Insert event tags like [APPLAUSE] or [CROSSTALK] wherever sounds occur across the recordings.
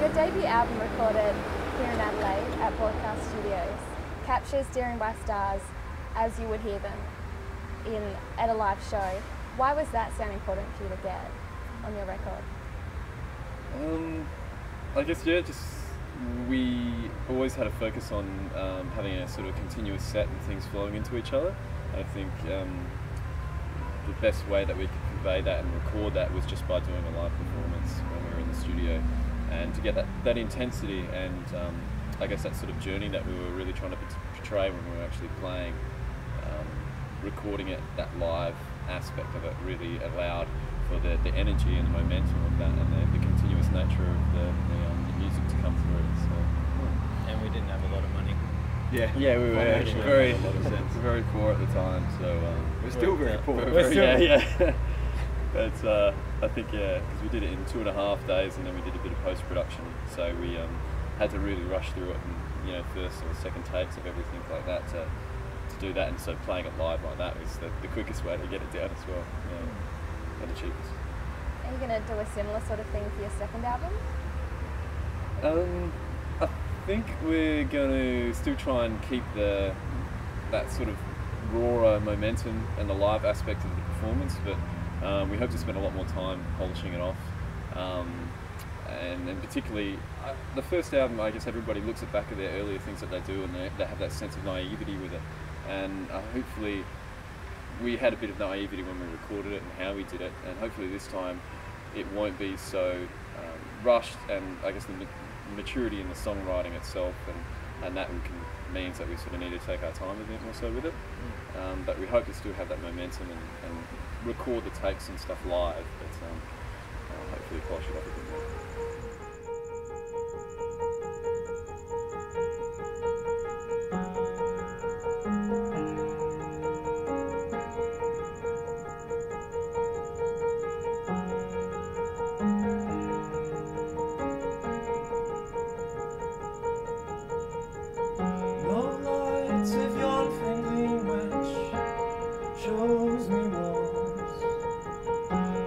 Your debut album recorded here in Adelaide at Broadcast Studios captures Steering By Stars as you would hear them in at a live show. Why was that sound important for you to get on your record? Um, I guess yeah, just we always had a focus on um, having a sort of continuous set and things flowing into each other. I think um, the best way that we could convey that and record that was just by doing a live performance when we were in the studio, and to get that that intensity and um, I guess that sort of journey that we were really trying to portray when we were actually playing. Um, recording it, that live aspect of it really allowed for the, the energy and the momentum of that and the, the continuous nature of the, the, um, the music to come through. So, And we didn't have a lot of money. Yeah. yeah, we were Financially, very, it made a lot of sense. very poor at the time. So um, We're still very poor. we're We're very- still- yeah, yeah. [LAUGHS] but uh, I think yeah, because we did it in two and a half days, and then we did a bit of post production. So we um, had to really rush through it, and you know, first or second takes of everything like that to, to do that. And so playing it live like that was the, the quickest way to get it down as well, yeah, and the cheapest. Are you going to do a similar sort of thing for your second album? Um, I think we're going to still try and keep the that sort of rawer momentum and the live aspect of the performance, but um, we hope to spend a lot more time polishing it off. Um, and, and particularly, uh, the first album, I guess everybody looks at back at their earlier things that they do, and they, they have that sense of naivety with it. And uh, hopefully, we had a bit of naivety when we recorded it and how we did it, and hopefully this time it won't be so um, rushed. And I guess the ma- maturity in the songwriting itself, and, and that can, means that we sort of need to take our time a bit more so with it. Um, but we hope to still have that momentum and, and record the takes and stuff live, but um, uh, hopefully polish it up a bit more.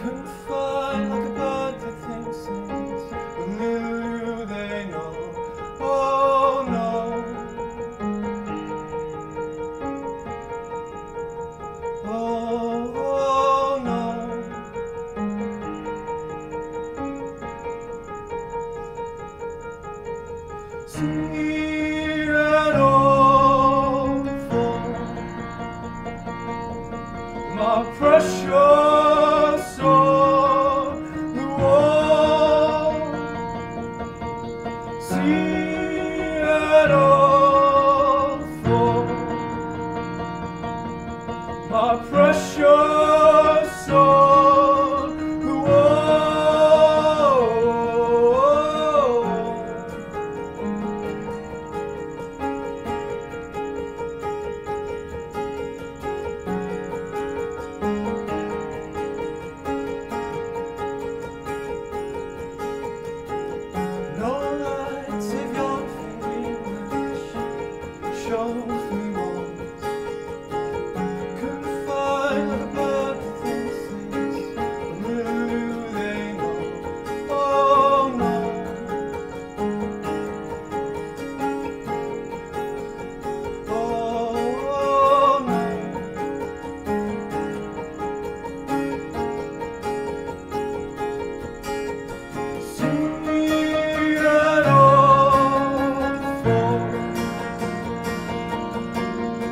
Confined like a bird that thinks things But little do they know. Oh no. Oh, oh no. See an old phone, my precious